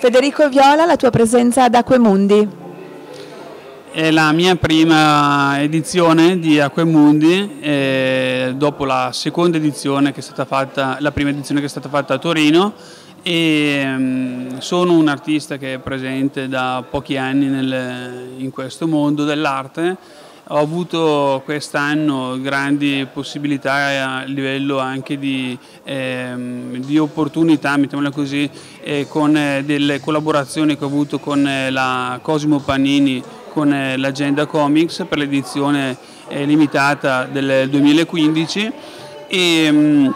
Federico Viola, la tua presenza ad Acquemundi. È la mia prima edizione di Acquemundi, eh, dopo la seconda edizione che è stata fatta, la prima edizione che è stata fatta a Torino e um, sono un artista che è presente da pochi anni nel, in questo mondo dell'arte ho avuto quest'anno grandi possibilità a livello anche di, ehm, di opportunità, mettiamola così, eh, con eh, delle collaborazioni che ho avuto con eh, la Cosimo Panini, con eh, l'Agenda Comics per l'edizione eh, limitata del 2015 e mh, mm,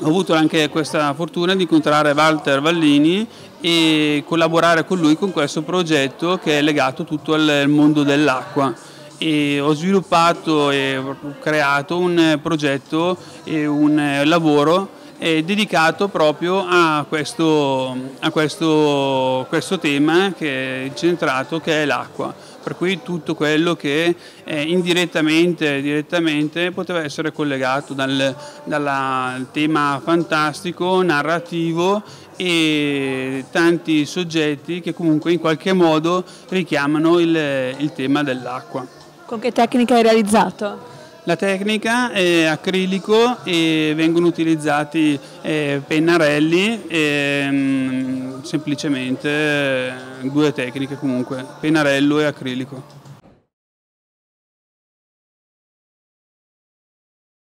ho avuto anche questa fortuna di incontrare Walter Vallini e collaborare con lui con questo progetto che è legato tutto al mondo dell'acqua e ho sviluppato e creato un progetto e un lavoro dedicato proprio a questo, a questo, questo tema che è centrato che è l'acqua per cui tutto quello che eh, indirettamente direttamente poteva essere collegato dal, dal tema fantastico, narrativo e tanti soggetti che comunque in qualche modo richiamano il, il tema dell'acqua. Con che tecnica hai realizzato? La tecnica è acrilico e vengono utilizzati eh, pennarelli, e, mh, mm, semplicemente eh, due tecniche comunque, pennarello e acrilico.